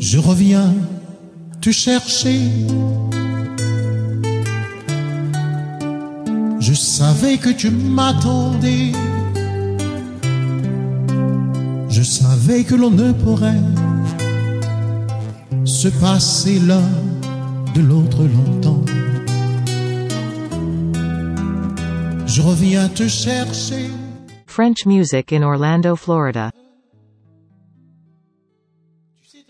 Je reviens te chercher. Je savais que tu m'attendais. Je savais que l'on ne pourrait se passer l'un de l'autre longtemps. Je reviens te chercher. French music in Orlando, Florida.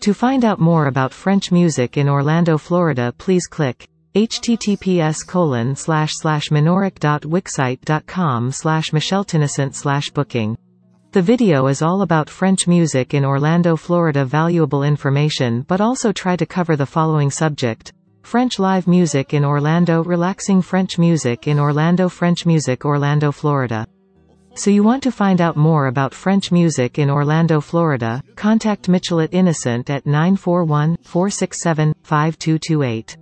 To find out more about French music in Orlando, Florida please click https colon slash slash slash slash booking. The video is all about French music in Orlando, Florida valuable information but also try to cover the following subject. French live music in Orlando Relaxing French music in Orlando French music Orlando, Florida. So you want to find out more about French music in Orlando, Florida, contact Michelet Innocent at 941-467-5228.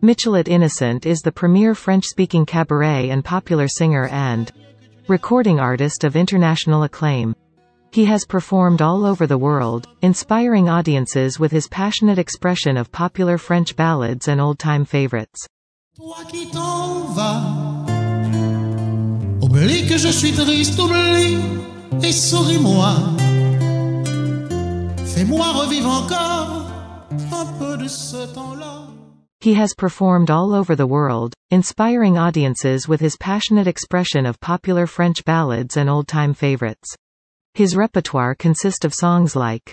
Michelet Innocent is the premier French-speaking cabaret and popular singer and recording artist of international acclaim. He has performed all over the world, inspiring audiences with his passionate expression of popular French ballads and old-time favorites. Je suis triste, oublie et souris-moi. Fais-moi revivre encore un peu de ce temps-là. He has performed all over the world, inspiring audiences with his passionate expression of popular French ballads and old-time favorites. His repertoire consists of songs like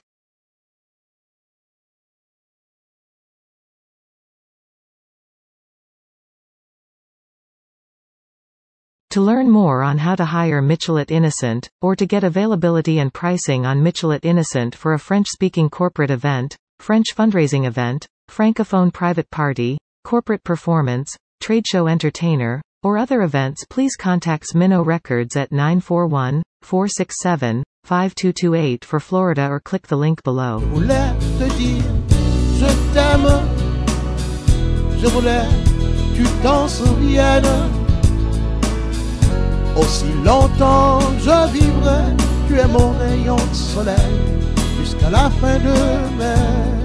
To learn more on how to hire Michelet Innocent, or to get availability and pricing on Michelet Innocent for a French-speaking corporate event, French fundraising event, francophone private party, corporate performance, trade show entertainer, or other events please contact Minnow Records at 941-467-5228 for Florida or click the link below. Je voulais tu. Aussi longtemps je vivrai, tu es mon rayon de soleil jusqu'à la fin de mai.